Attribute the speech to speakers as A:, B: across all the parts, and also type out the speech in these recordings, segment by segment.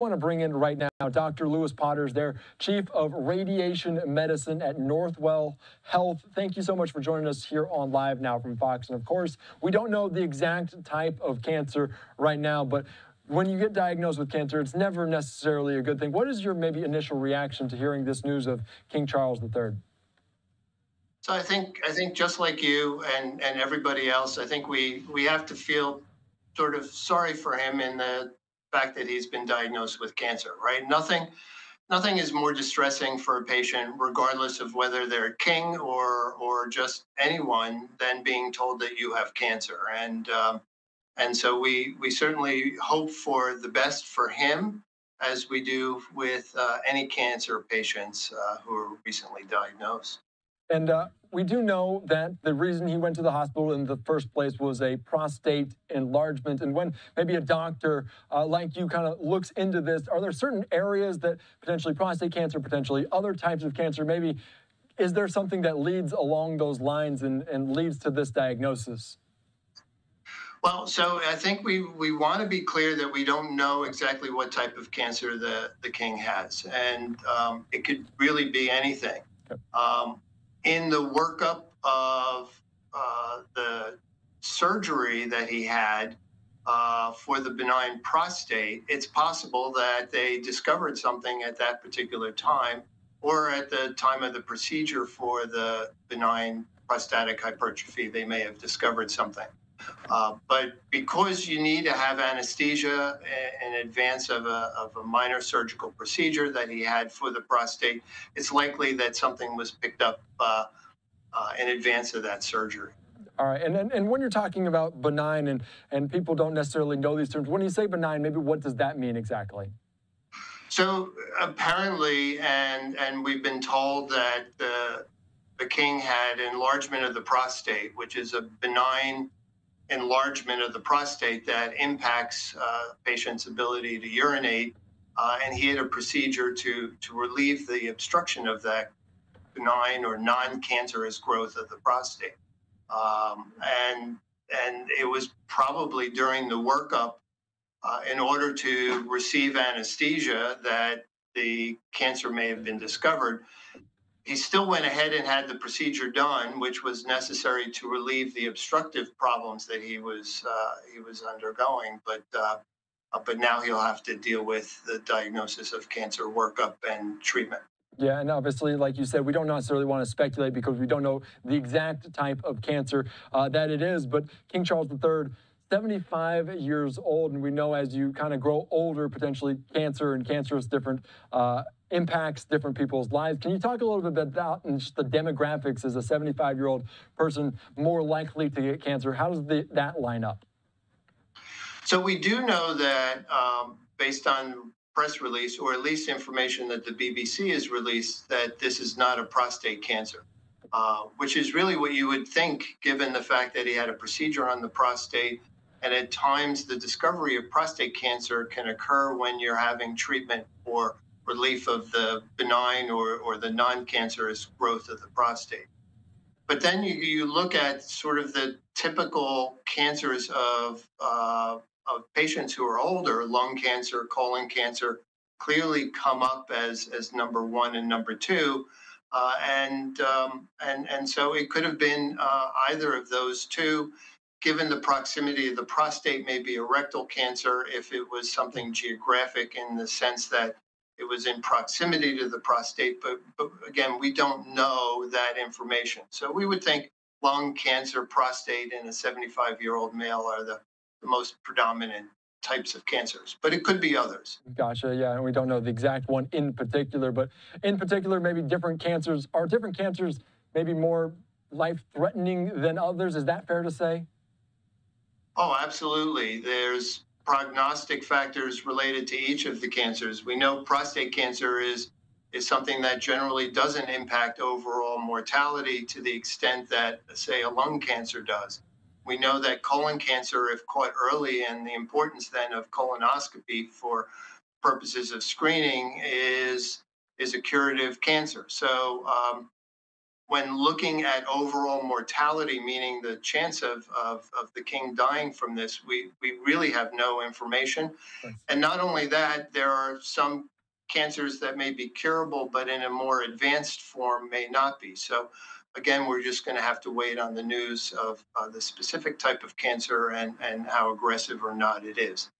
A: want to bring in right now Dr. Louis Potters, their Chief of Radiation Medicine at Northwell Health. Thank you so much for joining us here on Live Now from Fox. And of course, we don't know the exact type of cancer right now, but when you get diagnosed with cancer, it's never necessarily a good thing. What is your maybe initial reaction to hearing this news of King Charles III?
B: So I think I think just like you and and everybody else, I think we we have to feel sort of sorry for him in the fact that he's been diagnosed with cancer, right? Nothing, nothing is more distressing for a patient, regardless of whether they're king or or just anyone, than being told that you have cancer. And um, and so we we certainly hope for the best for him, as we do with uh, any cancer patients uh, who are recently diagnosed.
A: And uh, we do know that the reason he went to the hospital in the first place was a prostate enlargement. And when maybe a doctor uh, like you kind of looks into this, are there certain areas that potentially prostate cancer, potentially other types of cancer, maybe is there something that leads along those lines and, and leads to this diagnosis?
B: Well, so I think we, we want to be clear that we don't know exactly what type of cancer the, the king has. And um, it could really be anything. Okay. Um, in the workup of uh, the surgery that he had uh, for the benign prostate, it's possible that they discovered something at that particular time or at the time of the procedure for the benign prostatic hypertrophy, they may have discovered something. Uh, but because you need to have anesthesia in advance of a, of a minor surgical procedure that he had for the prostate, it's likely that something was picked up uh, uh, in advance of that surgery.
A: All right, and, and, and when you're talking about benign and, and people don't necessarily know these terms, when you say benign, maybe what does that mean exactly?
B: So apparently, and and we've been told that the the king had enlargement of the prostate, which is a benign enlargement of the prostate that impacts uh, patient's ability to urinate. Uh, and he had a procedure to, to relieve the obstruction of that benign or non-cancerous growth of the prostate. Um, and, and it was probably during the workup uh, in order to receive anesthesia that the cancer may have been discovered he still went ahead and had the procedure done, which was necessary to relieve the obstructive problems that he was uh, he was undergoing. But uh, uh, but now he'll have to deal with the diagnosis of cancer workup and treatment.
A: Yeah, and obviously, like you said, we don't necessarily want to speculate because we don't know the exact type of cancer uh, that it is. But King Charles III 75 years old, and we know as you kind of grow older, potentially cancer and cancerous different uh, impacts different people's lives. Can you talk a little bit about just the demographics Is a 75 year old person more likely to get cancer? How does the, that line up?
B: So we do know that um, based on press release, or at least information that the BBC has released, that this is not a prostate cancer. Uh, which is really what you would think, given the fact that he had a procedure on the prostate. And at times, the discovery of prostate cancer can occur when you're having treatment for relief of the benign or, or the non-cancerous growth of the prostate. But then you, you look at sort of the typical cancers of, uh, of patients who are older, lung cancer, colon cancer, clearly come up as, as number one and number two. Uh, and, um, and, and so it could have been uh, either of those two. Given the proximity of the prostate, maybe a rectal cancer if it was something geographic in the sense that it was in proximity to the prostate, but, but again, we don't know that information. So we would think lung cancer, prostate in a 75 year old male are the, the most predominant types of cancers, but it could be others.
A: Gotcha. Yeah, and we don't know the exact one in particular, but in particular, maybe different cancers are different cancers maybe more life threatening than others. Is that fair to say?
B: Oh, absolutely. There's prognostic factors related to each of the cancers. We know prostate cancer is is something that generally doesn't impact overall mortality to the extent that, say, a lung cancer does. We know that colon cancer, if caught early, and the importance then of colonoscopy for purposes of screening is is a curative cancer. So um, when looking at overall mortality, meaning the chance of, of, of the king dying from this, we, we really have no information. And not only that, there are some cancers that may be curable, but in a more advanced form may not be. So again, we're just going to have to wait on the news of uh, the specific type of cancer and, and how aggressive or not it is.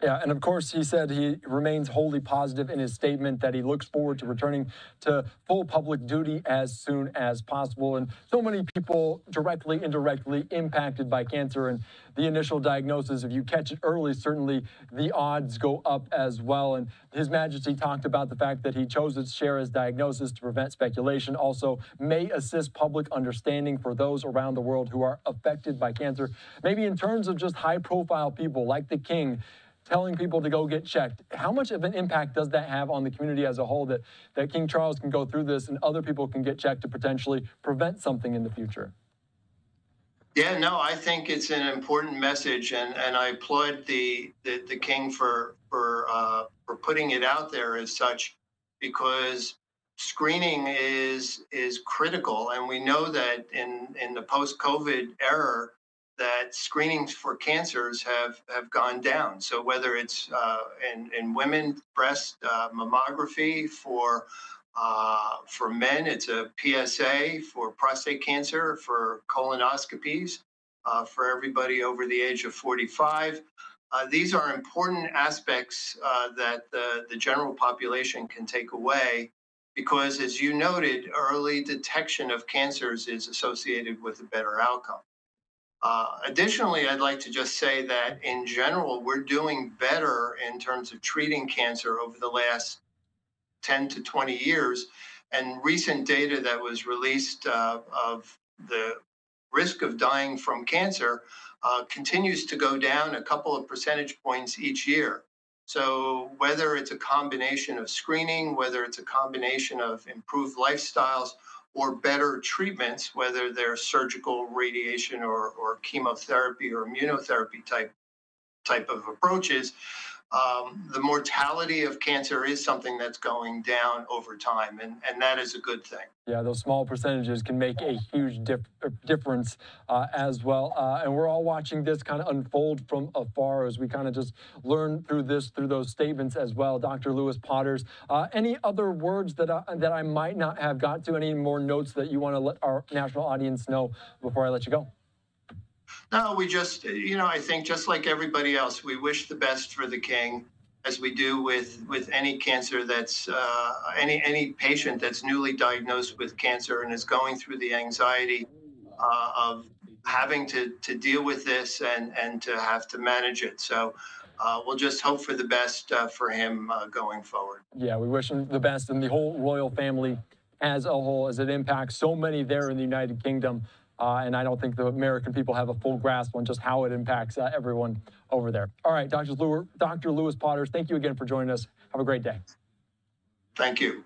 A: Yeah, and of course, he said he remains wholly positive in his statement that he looks forward to returning to full public duty as soon as possible. And so many people directly, indirectly impacted by cancer and the initial diagnosis. If you catch it early, certainly the odds go up as well. And His Majesty talked about the fact that he chose to share his diagnosis to prevent speculation, also may assist public understanding for those around the world who are affected by cancer. Maybe in terms of just high profile people like the king telling people to go get checked. How much of an impact does that have on the community as a whole that, that King Charles can go through this and other people can get checked to potentially prevent something in the future?
B: Yeah, no, I think it's an important message, and, and I applaud the, the, the king for for uh, for putting it out there as such, because screening is is critical, and we know that in in the post COVID era, that screenings for cancers have have gone down. So whether it's uh, in in women breast uh, mammography for uh, for men, it's a PSA for prostate cancer, for colonoscopies, uh, for everybody over the age of 45. Uh, these are important aspects uh, that the, the general population can take away because, as you noted, early detection of cancers is associated with a better outcome. Uh, additionally, I'd like to just say that in general, we're doing better in terms of treating cancer over the last 10 to 20 years. And recent data that was released uh, of the risk of dying from cancer uh, continues to go down a couple of percentage points each year. So, whether it's a combination of screening, whether it's a combination of improved lifestyles, or better treatments, whether they're surgical, radiation, or, or chemotherapy or immunotherapy type type of approaches, um, the mortality of cancer is something that's going down over time, and, and that is a good thing.
A: Yeah, those small percentages can make a huge dif- uh, difference uh, as well. Uh, and we're all watching this kind of unfold from afar as we kind of just learn through this, through those statements as well. Dr. Louis Potters, uh, any other words that I, that I might not have got to? Any more notes that you want to let our national audience know before I let you go?
B: No, we just, you know, I think just like everybody else, we wish the best for the king, as we do with with any cancer that's uh, any any patient that's newly diagnosed with cancer and is going through the anxiety uh, of having to to deal with this and and to have to manage it. So. Uh, we'll just hope for the best uh, for him uh, going forward.
A: Yeah, we wish him the best and the whole royal family as a whole, as it impacts so many there in the United Kingdom. Uh, and I don't think the American people have a full grasp on just how it impacts uh, everyone over there. All right, Dr. Louis, Dr. Louis Potters, thank you again for joining us. Have a great day.
B: Thank you.